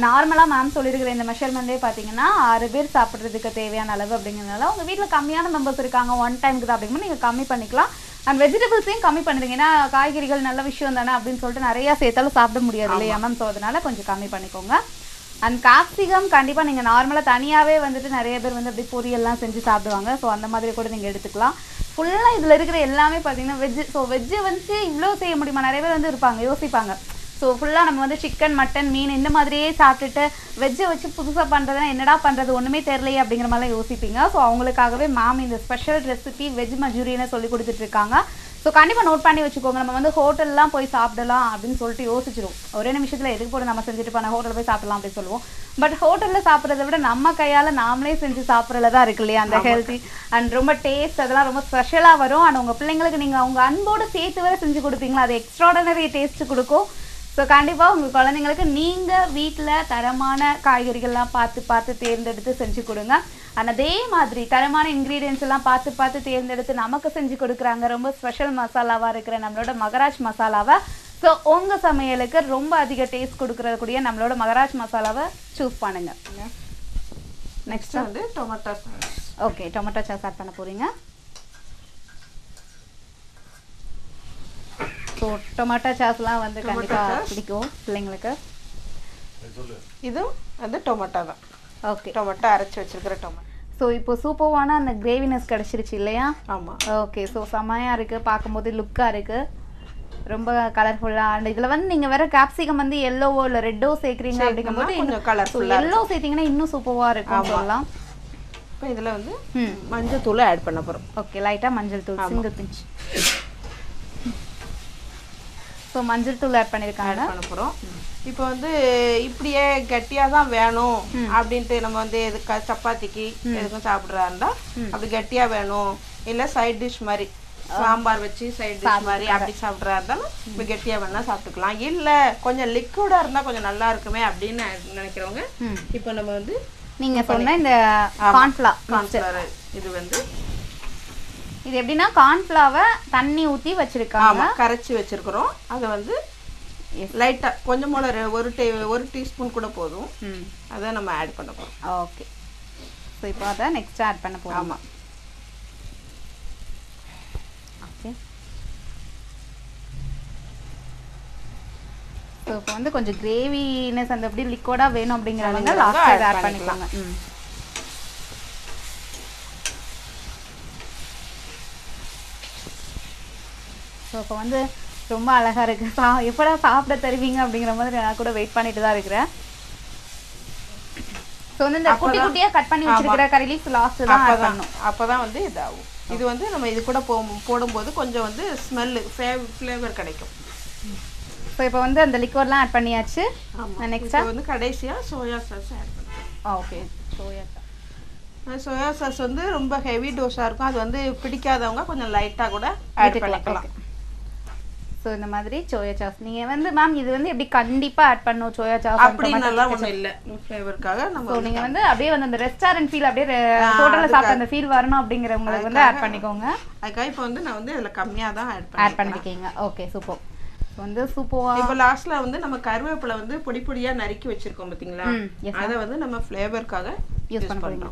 நார்மலாக மேம் சொல்லியிருக்கிற இந்த மெஷர்மெண்ட்லேயே பார்த்தீங்கன்னா ஆறு பேர் சாப்பிட்றதுக்கு தேவையான அளவு அப்படிங்கிறதுனால உங்கள் வீட்டில் கம்மியான மெம்பர்ஸ் இருக்காங்க. ஒன் டைமுக்கு தான் அப்படிங்கும்போது நீங்கள் கம்மி பண்ணிக்கலாம். அண்ட் வெஜிடபிள்ஸையும் கம்மி பண்ணிடுங்க ஏன்னா காய்கறிகள் நல்ல விஷயம் தானே அப்படின்னு சொல்லிட்டு நிறையா சேர்த்தாலும் சாப்பிட முடியாது இல்லையா மேம் ஸோ அதனால கொஞ்சம் கம்மி பண்ணிக்கோங்க. அண்ட் காப்சிகம் கண்டிப்பாக நீங்கள் நார்மலாக தனியாகவே வந்துட்டு நிறைய பேர் வந்து அப்படி பொரியல்லாம் செஞ்சு சாப்பிடுவாங்க. ஸோ அந்த மாதிரி கூட நீங்கள் எடுத்துக்கலாம். ஃபுல்லாக இதில் இருக்கிற எல்லாமே பார்த்தீங்கன்னா வெஜ்ஜு ஸோ வெஜ்ஜு வந்து இவ்வளோ செய்ய முடியுமா? நிறைய பேர் வந்து இருப்பாங்க யோசிப்பாங்க. ஸோ ஃபுல்லாக நம்ம வந்து சிக்கன் மட்டன் மீன் இந்த மாதிரியே சாப்பிட்டுட்டு வெஜ்ஜை வச்சு புதுசாக பண்ணுறதுனா என்னடா பண்ணுறது ஒன்றுமே தெரியலையே அப்படிங்கிற மாதிரிலாம் யோசிப்பீங்க. ஸோ அவங்களுக்காகவே மேம் இந்த ஸ்பெஷல் ரெசிபி வெஜ் மஞ்சூரியனை சொல்லி கொடுத்துட்ருக்காங்க ஸோ கண்டிப்பாக நோட் பண்ணி வச்சுக்கோங்க. நம்ம வந்து ஹோட்டல்லாம் போய் சாப்பிடலாம் அப்படின்னு சொல்லிட்டு யோசிச்சிருவோம். ஒரே நிமிஷத்தில் எதுக்கு போட நம்ம செஞ்சுட்டு போன ஹோட்டலில் போய் சாப்பிடலாம் அப்படின்னு சொல்லுவோம். பட் ஹோட்டலில் சாப்பிட்றத விட நம்ம கையால் நாமளே செஞ்சு சாப்பிட்றதுல தான் இருக்கு இல்லையா? அந்த ஹெல்த்தி அண்ட் ரொம்ப டேஸ்ட் அதெல்லாம் ரொம்ப ஸ்பெஷலாக வரும். அண்ட் உங்கள் பிள்ளைங்களுக்கு நீங்கள் அவங்க அன்போடு சேர்த்து வர செஞ்சு கொடுப்பீங்களா? அது எக்ஸ்ட்ராடனரி டேஸ்ட் கொடுக்கும். ஸோ கண்டிப்பாக உங்கள் குழந்தைங்களுக்கு நீங்கள் வீட்டில் தரமான காய்கறிகள்லாம் பார்த்து பார்த்து தேர்ந்தெடுத்து செஞ்சு கொடுங்க. அண்ட் அதே மாதிரி தரமான இன்க்ரீடியன்ஸ் எல்லாம் பார்த்து பார்த்து தேர்ந்தெடுத்து நமக்கு செஞ்சு கொடுக்குறாங்க. ரொம்ப ஸ்பெஷல் மசாலாவாக இருக்கிற நம்மளோட மகராஜ் மசாலாவை ஸோ உங்கள் சமையலுக்கு ரொம்ப அதிக டேஸ்ட் கொடுக்கறக்கூடிய நம்மளோட மகராஜ் மசாலாவை சூஸ் பண்ணுங்க. நெக்ஸ்ட் வந்து tomato sauce okay tomato sauce add பண்ண போகிறீங்க ஸோ டொமேட்டோ சாஸ்லாம் வந்து கண்டிப்பாக. பிடிக்கும் பிள்ளைங்களுக்கு. இதுவும் வந்து டொமேட்டோ தான். ஓகே டொமேட்டோ அரைச்சி வச்சிருக்கிற டொமேட்டோ ஸோ இப்போ சூப்பர்வான அந்த கிரேவினஸ் கிடச்சிருச்சு இல்லையா? ஆமாம் ஓகே ஸோ செம்மையாக இருக்குது பார்க்கும்போது லுக்காக இருக்குது ரொம்ப கலர்ஃபுல்லாக அண்ட் இதில் வந்து நீங்கள் வேற கேப்சிகம் வந்து எல்லோவோ இல்லை ரெட்டோ சேர்க்குறீங்க அப்படிங்கும்போது கொஞ்சம் கலர்ஃபுல்லாக எல்லோ சேர்த்தீங்கன்னா இன்னும் சூப்பராக இருக்கும் சொல்லலாம். இப்போ இதில் வந்து மஞ்சள் தூளை ஆட் பண்ண போகிறோம் ஓகே லைட்டாக மஞ்சள் தூள் சிங்கிள் பிஞ்ச். ஸோ மஞ்சள் தூள் ஆட் பண்ணியிருக்காங்க ஆட் பண்ண போகிறோம் இப்போ வந்து இப்படியே கட்டியாக தான் வேணும் அப்படின்ட்டு நம்ம வந்து எதுக்கா சப்பாத்திக்கு எதுக்கும் சாப்பிட்றா இருந்தா அப்படி கட்டியாக வேணும். இல்லை சைட் டிஷ் மாதிரி. சாம்பார் வச்சு சைட் டிஷ் மாதிரி அப்படி சாப்பிட்றா இருந்தாலும் இப்படி கெட்டியாக வேணா சாப்பிட்டுக்கலாம். இல்லை கொஞ்சம் லிக்விடாக இருந்தால் கொஞ்சம் நல்லா இருக்குமே அப்படின்னு நினைக்கிறவங்க இப்போ நம்ம வந்து நீங்கள் சொன்ன இந்த கார்ன்ஃப்ளா கார்ன்ஃப்ளவர் இது. வந்து இது எப்படின்னா கார்ன்ஃப்ளாவை தண்ணி ஊற்றி வச்சிருக்காங்க. கரைச்சி வச்சிருக்கிறோம். அதை வந்து லைட்டாக கொஞ்சம் போல ஒரு டீ ஒரு டீஸ்பூன் கூட போதும். அதை நம்ம ஆட் பண்ண போகிறோம் ஓகே ஸோ இப்போ அதை நெக்ஸ்ட் ஆட் பண்ண போகிறோம் ஆமாம் ஓகே ஸோ இப்போ வந்து கொஞ்சம் கிரேவினஸ் அந்த எப்படி லிக்விடாக வேணும் அப்படிங்கிறவங்க அப்படிங்கிறவங்க லாஸ்ட் add ஆட் பண்ணிக்கலாம். பண்ணிக்கோங்க ம். ஸோ இப்போ வந்து ரொம்ப அழகா இருக்கு. சா எப்படா சாப்பிட தருவீங்க அப்படிங்கிற மாதிரி நான் கூட வெயிட் பண்ணிட்டு தான் இருக்கிறேன். ஸோ வந்து இந்த குட்டி குட்டியா கட் பண்ணி வச்சிருக்கிற கறி லீஃப் லாஸ்ட் தான் ஆட் வந்து இதாகும். இது வந்து நம்ம இது கூட போ போடும்போது கொஞ்சம் வந்து ஸ்மெல்லு ஃப்ளேவர் கிடைக்கும். ஸோ இப்போ வந்து அந்த லிக்வர்லாம் ஆட் பண்ணியாச்சு. ஆமாம் நெக்ஸ்டா இப்போ வந்து கடைசியாக சோயா சாஸ் ஆட் பண்ணுறோம் ஓகே சோயா சோயா சாஸ் வந்து ரொம்ப ஹெவி டோஸாக இருக்கும். அது வந்து பிடிக்காதவங்க கொஞ்சம் லைட்டாக கூட ஆட் பண்ணிக்கலாம். ஸோ இந்த மாதிரி சோயா சாஸ் நீங்க வந்து மேம் இது வந்து எப்படி கண்டிப்பா ஆட் பண்ணும் சோயா சாஸ் அப்படின்னலாம் ஒன்றும் இல்லை. ஃப்ளேவருக்காக நம்ம ஸோ நீங்க வந்து அப்படியே வந்து அந்த ரெஸ்டாரண்ட் ஃபீல் அப்படியே ஹோட்டல்ல சாப்பிட்ட அந்த ஃபீல் வரணும் அப்படிங்கிறவங்களுக்கு வந்து ஆட் பண்ணிக்கோங்க. அதுக்காக இப்போ வந்து நான் வந்து இதில் கம்மியாக தான் ஆட் ஆட் பண்ணிருக்கீங்க ஓகே சூப்பர் வந்து சூப்பரா இப்போ லாஸ்ட்ல வந்து நம்ம கருவேப்பிலை வந்து பொடி பொடியா நறுக்கி வச்சிருக்கோம் பாத்தீங்களா? அதை வந்து நம்ம ஃப்ளேவருக்காக யூஸ் பண்ண போறீங்க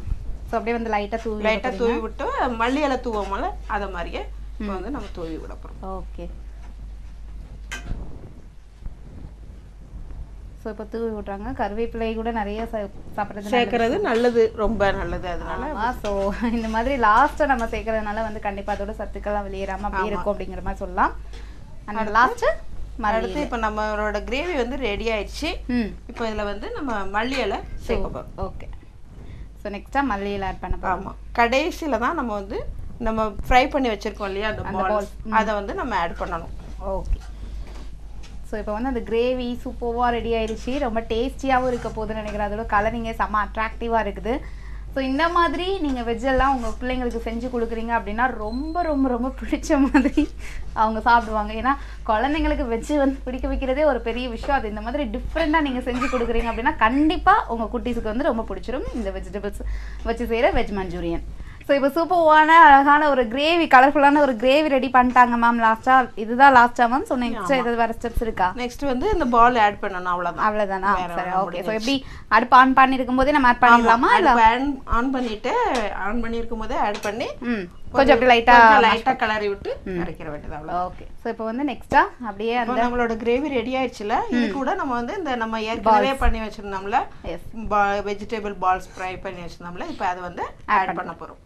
ஸோ அப்படியே வந்து லைட்டா தூவி லைட்டா தூவி விட்டு மல்லி இலை தூவோம்ல அதை மாதிரியே இப்போ வந்து நம்ம தூவி விட போறோம். ஓகே ஸோ இப்போ தூவி விட்றாங்க கருவேப்பிலை கூட நிறைய சாப்பிடுறது சேர்க்கறது நல்லது ரொம்ப நல்லது அதனால. ஸோ இந்த மாதிரி லாஸ்ட்டாக நம்ம சேர்க்கறதுனால வந்து கண்டிப்பா அதோட சத்துக்கள்லாம் வெளியேறாம அப்படியே இருக்கும் அப்படிங்கிற மாதிரி சொல்லலாம். அந்த லாஸ்ட்டு மல்லி அடுத்து இப்போ நம்மளோட கிரேவி வந்து ரெடி ஆயிடுச்சு. இப்போ இதுல வந்து நம்ம மல்லி இலை சேர்க்க போறோம். ஓகே ஸோ நெக்ஸ்ட்டாக மல்லியில் ஆட் பண்ண போகிறோம் ஆமா. கடைசியில தான் நம்ம வந்து நம்ம ஃப்ரை பண்ணி வச்சிருக்கோம் இல்லையா அந்த பால்ஸ் அதை வந்து நம்ம ஆட் பண்ணணும். ஓகே ஸோ இப்போ வந்து அந்த கிரேவி சூப்பர்வாக ரெடி ஆயிடுச்சு ரொம்ப டேஸ்டியாகவும் இருக்க போகுதுன்னு நினைக்கிறேன். அதோட கலரிங்கே செம்ம அட்ராக்டிவாக இருக்குது. ஸோ இந்த மாதிரி நீங்கள் வெஜ்ஜெல்லாம் உங்கள் பிள்ளைங்களுக்கு செஞ்சு கொடுக்குறீங்க அப்படின்னா ரொம்ப ரொம்ப ரொம்ப பிடிச்ச மாதிரி அவங்க சாப்பிடுவாங்க. ஏன்னா குழந்தைங்களுக்கு வெஜ்ஜு வந்து பிடிக்க வைக்கிறதே ஒரு பெரிய விஷயம். அது இந்த மாதிரி டிஃப்ரெண்ட்டாக நீங்கள் செஞ்சு கொடுக்குறீங்க அப்படின்னா கண்டிப்பாக உங்கள் குட்டீஸுக்கு வந்து ரொம்ப பிடிச்சிரும். இந்த வெஜிடபிள்ஸ் வச்சு செய்கிற வெஜ் மஞ்சூரியன் ஸோ இப்போ சூப்பர்வான அழகான ஒரு கிரேவி கலர்ஃபுல்லான ஒரு கிரேவி ரெடி பண்ணிட்டாங்க மேம் லாஸ்டா இதுதான் லாஸ்டா மேம் ஸோ நெக்ஸ்ட் ஏதாவது வேற ஸ்டெப்ஸ் இருக்கா? நெக்ஸ்ட் வந்து இந்த பால் ஆட் பண்ணணும். அவ்வளவுதானா. வேற சரி ஓகே ஸோ எப்படி அடுப்பு ஆன் பண்ணிருக்கும் போதே நம்ம ஆட் பண்ணிடலாமா? இல்ல? ஆன் பண்ணிட்டு ஆன் பண்ணியிருக்கும் போதே ஆட் பண்ணி கொஞ்சம் அப்படி லைட்டா லைட்டா கலரி விட்டு அரைக்கிற வேண்டியது அவ்வளவு ஓகே ஸோ இப்போ வந்து நெக்ஸ்டா அப்படியே அந்த நம்மளோட கிரேவி ரெடி ஆயிடுச்சுல இது கூட நம்ம வந்து இந்த நம்ம ஏற்கனவே பண்ணி வச்சிருந்தோம்ல வெஜிடபிள் பால்ஸ் ஃப்ரை பண்ணி வச்சிருந்தோம்ல இப்போ அதை வந்து ஆட் பண்ண. போறோம்.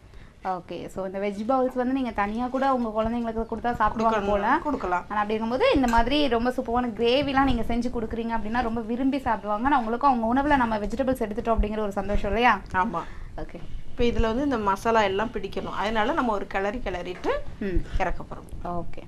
ஓகே ஸோ இந்த வெஜ் பவுல்ஸ் வந்து நீங்க தனியா கூட உங்க குழந்தைங்களுக்கு கொடுத்தா சாப்பிடுவாங்க போல. கொடுக்கலாம். ஆனால் அப்படி இருக்கும்போது இந்த மாதிரி ரொம்ப சூப்பரான கிரேவிலாம் நீங்கள் செஞ்சு கொடுக்குறீங்க அப்படின்னா ரொம்ப விரும்பி சாப்பிடுவாங்க. நான் உங்களுக்கும் அவங்க உணவில் நம்ம வெஜிடபிள்ஸ் எடுத்துட்டோம் அப்படிங்கிற ஒரு சந்தோஷம் இல்லையா? ஆமா. ஓகே இப்போ இதுல வந்து இந்த மசாலா எல்லாம் பிடிக்கணும். அதனால நம்ம ஒரு கிளறி கிளறிட்டு இறக்க போறோம். ஓகே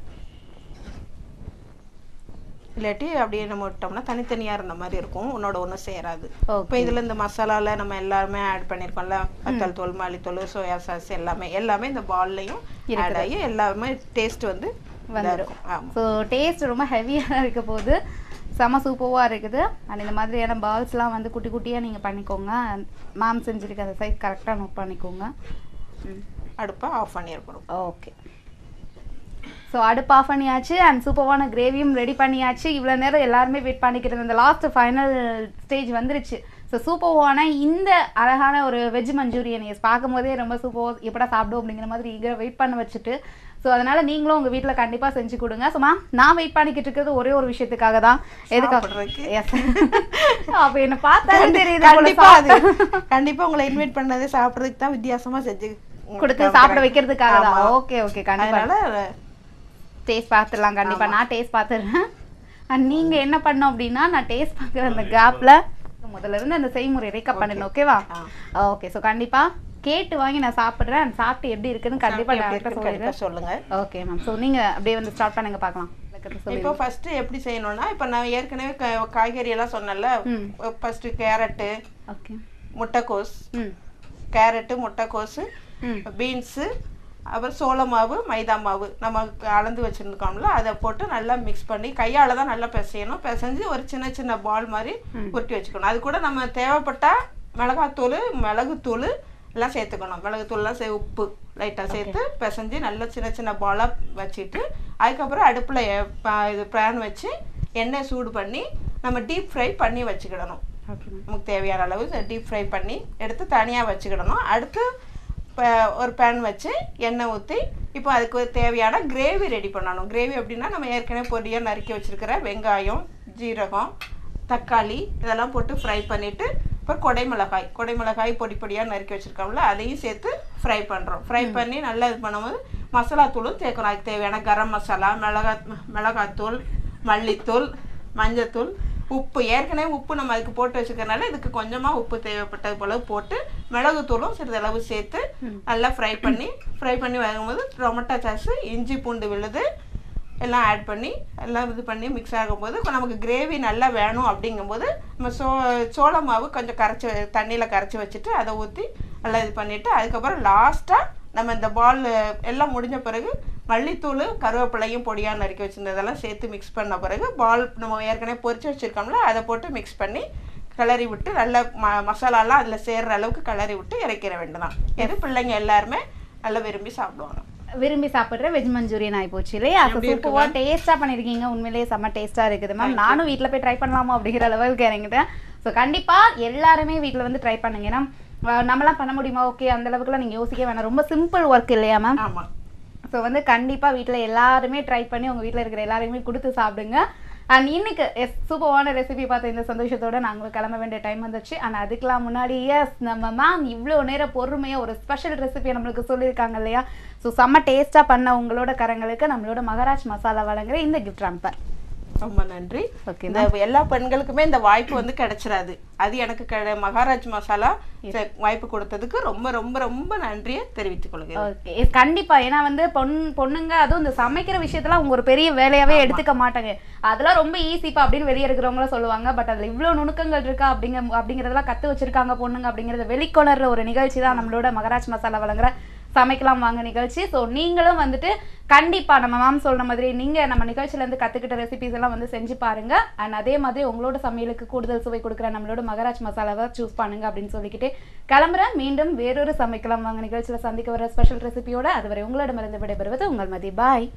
இல்லாட்டி அப்படியே நம்ம விட்டோம்னா தனித்தனியா இருந்த மாதிரி இருக்கும். உன்னோட ஒண்ணு சேராது. இப்போ இதுல இந்த மசாலால நம்ம எல்லாருமே ஆட் பண்ணிருக்கோம்ல. வத்தல் தூள் மல்லித்தூள் சோயா சாஸ் எல்லாமே. எல்லாமே இந்த பால்லையும் ஆட் ஆகி எல்லாமே டேஸ்ட் வந்து ஆமா. ஸோ டேஸ்ட் ரொம்ப ஹெவியாக இருக்க போது செம சூப்பராக இருக்குது. அண்ட் இந்த மாதிரியான பால்ஸ்லாம் வந்து குட்டி குட்டியாக நீங்கள் பண்ணிக்கோங்க. மேம் செஞ்சுருக்க அந்த சைஸ் கரெக்டாக நோட் பண்ணிக்கோங்க. அடுப்பை ஆஃப் பண்ணியிருக்கிறோம் ஓகே ஸோ அடுப்பு ஆஃப் பண்ணியாச்சு அண்ட் சூப்பரான கிரேவியும் ரெடி பண்ணியாச்சு. இவ்வளோ நேரம் எல்லாருமே வெயிட் பண்ணிக்கிறது இந்த லாஸ்ட் ஃபைனல் ஸ்டேஜ் வந்துருச்சு. ஸோ சூப்பர்வான இந்த அழகான ஒரு வெஜ் மஞ்சூரியன் எஸ் பார்க்கும்போதே ரொம்ப சூப்பர் எப்படா சாப்பிடும் அப்படிங்கிற மாதிரி ஈகர் வெயிட் பண்ண வச்சுட்டு. ஸோ அதனால நீங்களும் உங்கள் வீட்டில் கண்டிப்பாக செஞ்சு கொடுங்க. ஸோ மேம் நான் வெயிட் பண்ணிக்கிட்டு இருக்கிறது ஒரே ஒரு விஷயத்துக்காக தான். எதுக்காக. எஸ் [laughs] அப்போ என்ன பார்த்தாலே தெரியுது போல கண்டிப்பா அது. சாப்பிட்டு- கண்டிப்பா உங்களை இன்வைட் பண்ணதே சாப்பிடுறதுக்கு தான் வித்தியாசமா செஞ்சு கொடுத்து. சாப்பிட வைக்கிறதுக்காக தான். ஓகே ஓகே கண்டிப்பாக டேஸ்ட் பார்த்துடலாம் கண்டிப்பா நான் டேஸ்ட் பார்த்துடுறேன். அண்ட் நீங்க என்ன பண்ணோம் அப்படின்னா நான் டேஸ்ட் பார்க்குற அந்த கேப்ல முதல்ல இருந்து அந்த செய்முறை ரேக்கப் பண்ணிடணும் ஓகேவா. ஓகே ஸோ கண்டிப்பா கேட்டு வாங்கி நான் சாப்பிடுறேன். and சாப்பிட்டு எப்படி இருக்குன்னு கண்டிப்பா எப்படி டேரக்டாக சொல்லிடுறேன். சொல்லுங்க. ஓகே மேம் ஸோ நீங்க அப்படியே வந்து ஸ்டார்ட் பண்ணுங்க பார்க்கலாம். இப்போ ஃபர்ஸ்ட் எப்படி செய்யணும்னா இப்போ நான் ஏற்கனவே க- காய்கறி எல்லாம் சொன்னேன்ல. ம். ஃபர்ஸ்ட் கேரட்டு ஓகே முட்டைக்கோஸ் ம். கேரட்டு முட்டைக்கோஸு பீன்ஸு அப்புறம் சோள மாவு மைதா மாவு நம்ம அளந்து வச்சுருக்கோம்ல அதை போட்டு நல்லா மிக்ஸ் பண்ணி கையால் தான் நல்லா பிசையணும். பிசைஞ்சு ஒரு சின்ன சின்ன பால் மாதிரி உருட்டி வச்சுக்கணும். அது கூட நம்ம தேவைப்பட்டா மிளகாத்தூள் மிளகுத்தூள் எல்லாம் சேர்த்துக்கணும். மிளகுத்தூள்லாம் சே உப்பு லைட்டாக சேர்த்து பிசைஞ்சு நல்லா சின்ன சின்ன பாலாக வச்சுட்டு அதுக்கப்புறம் அடுப்பில் இது பேன் வச்சு எண்ணெய் சூடு பண்ணி நம்ம டீப் ஃப்ரை பண்ணி வச்சுக்கிடணும். நமக்கு தேவையான அளவு டீப் ஃப்ரை பண்ணி எடுத்து தனியாக வச்சுக்கிடணும். அடுத்து ஒரு பேன் வச்சு எண்ணெய் ஊற்றி இப்போ அதுக்கு தேவையான கிரேவி ரெடி பண்ணணும். கிரேவி அப்படின்னா நம்ம ஏற்கனவே பொடியாக நறுக்கி வச்சிருக்கிற வெங்காயம் ஜீரகம் தக்காளி இதெல்லாம் போட்டு ஃப்ரை பண்ணிவிட்டு இப்போ கொடை மிளகாய் கொடை மிளகாய் பொடி பொடியாக நறுக்கி வச்சுருக்கோம்ல அதையும் சேர்த்து ஃப்ரை பண்ணுறோம் ஃப்ரை பண்ணி நல்லா இது பண்ணும்போது மசாலா தூளும் சேர்க்கணும். அதுக்கு தேவையான கரம் மசாலா மிளகா மிளகாத்தூள் மல்லித்தூள் மஞ்சத்தூள் உப்பு ஏற்கனவே உப்பு நம்ம அதுக்கு போட்டு வச்சுக்கிறனால இதுக்கு கொஞ்சமாக உப்பு தேவைப்பட்டது போல போட்டு மிளகுத்தூளும் சிறிதளவு சேர்த்து நல்லா ஃப்ரை பண்ணி ஃப்ரை பண்ணி வரும்போது டொமேட்டோ சாஸ் இஞ்சி பூண்டு விழுது எல்லாம் ஆட் பண்ணி எல்லாம் இது பண்ணி மிக்ஸ் ஆகும்போது நமக்கு கிரேவி நல்லா வேணும் அப்படிங்கும்போது நம்ம சோ சோள மாவு கொஞ்சம் கரைச்சி தண்ணியில் கரைச்சி வச்சுட்டு அதை ஊற்றி நல்லா இது பண்ணிவிட்டு அதுக்கப்புறம் லாஸ்ட்டாக நம்ம இந்த பால் எல்லாம் முடிஞ்ச பிறகு மல்லித்தூள் கருவேப்பிலையும் பொடியாக நறுக்கி வச்சிருந்ததெல்லாம் சேர்த்து மிக்ஸ் பண்ண பிறகு பால் நம்ம ஏற்கனவே பொரிச்சு வச்சுருக்கோம்ல அதை போட்டு மிக்ஸ் பண்ணி கிளறி விட்டு நல்ல ம மசாலாலாம் அதில் சேர்ற அளவுக்கு கிளறி விட்டு இறக்கிற வேண்டியதான் இது பிள்ளைங்க எல்லாருமே நல்லா விரும்பி சாப்பிடுவாங்க. விரும்பி சாப்பிட்ற வெஜ் மஞ்சூரியன் ஆகி போச்சு இல்லையா சூப்பராக டேஸ்ட்டாக பண்ணியிருக்கீங்க உண்மையிலேயே செம்ம டேஸ்ட்டாக இருக்குது மேம் நானும் வீட்டில் போய் ட்ரை பண்ணலாமா அப்படிங்கிற அளவுக்கு இறங்கிட்டேன் ஸோ கண்டிப்பாக எல்லாருமே வீட்டில் வந்து ட்ரை பண்ணுங்க. ஏன்னா நம்மளாம் பண்ண முடியுமா? ஓகே அந்த அளவுக்குலாம் நீங்கள் யோசிக்க வேணாம். ரொம்ப சிம்பிள் ஒர்க் இல்லையா மேம் ஆமாம் ஸோ வந்து கண்டிப்பாக வீட்டில் எல்லாருமே ட்ரை பண்ணி உங்கள் வீட்டில் இருக்கிற எல்லாருமே கொடுத்து சாப்பிடுங்க. அண்ட் இன்னைக்கு எஸ் சூப்பரான ரெசிபி பார்த்த இந்த சந்தோஷத்தோட நாங்கள் கிளம்ப வேண்டிய டைம் வந்துச்சு. அண்ட் அதுக்கெலாம் முன்னாடி எஸ் நம்ம மேம் இவ்வளோ நேரம் பொறுமையாக ஒரு ஸ்பெஷல் ரெசிபியை நம்மளுக்கு சொல்லியிருக்காங்க இல்லையா? ஸோ செம்ம டேஸ்ட்டாக பண்ண உங்களோட கரங்களுக்கு நம்மளோட மகாராஜ் மசாலா வழங்குற இந்த கிஃப்ட் ரம்பர் ரொம்ப நன்றி. இந்த எல்லா பெண்களுக்குமே இந்த வாய்ப்பு வந்து கிடைச்சிராது அது எனக்கு கிடை மகாராஜ் மசாலா வாய்ப்பு கொடுத்ததுக்கு ரொம்ப ரொம்ப ரொம்ப நன்றியை தெரிவித்துக் கொள்கிறேன். கண்டிப்பா. ஏன்னா வந்து பொன் பொண்ணுங்க அதுவும் இந்த சமைக்கிற விஷயத்துல அவங்க ஒரு பெரிய வேலையாவே எடுத்துக்க மாட்டாங்க. அதெல்லாம் ரொம்ப ஈஸிப்பா அப்படின்னு வெளியே இருக்கிறவங்களும் சொல்லுவாங்க. பட் அதுல இவ்வளவு நுணுக்கங்கள் இருக்கா அப்படிங்க அப்படிங்கறதெல்லாம் கத்து வச்சிருக்காங்க பொண்ணுங்க அப்படிங்கறத வெளிக்கொணர்ற ஒரு நிகழ்ச்சி தான் நம்மளோட மகராஜ் மசாலா வழங்குற சமைக்கலாம் வாங்க நிகழ்ச்சி. ஸோ நீங்களும் வந்துட்டு கண்டிப்பாக நம்ம மேம் சொல்கிற மாதிரி நீங்கள் நம்ம நிகழ்ச்சியிலேருந்து கற்றுக்கிட்ட ரெசிபிஸ் எல்லாம் வந்து செஞ்சு பாருங்கள் அண்ட் அதே மாதிரி உங்களோட சமையலுக்கு கூடுதல் சுவை கொடுக்குற நம்மளோட மகராஜ் மசாலாவை சூஸ் பண்ணுங்க அப்படின்னு சொல்லிக்கிட்டு கிளம்புறேன். மீண்டும் வேறொரு சமைக்கலாம் வாங்க நிகழ்ச்சியில் சந்திக்க வர ஸ்பெஷல் ரெசிபியோட அதுவரை உங்களிடமிருந்து விடைபெறுவது உங்கள் மதி. பாய்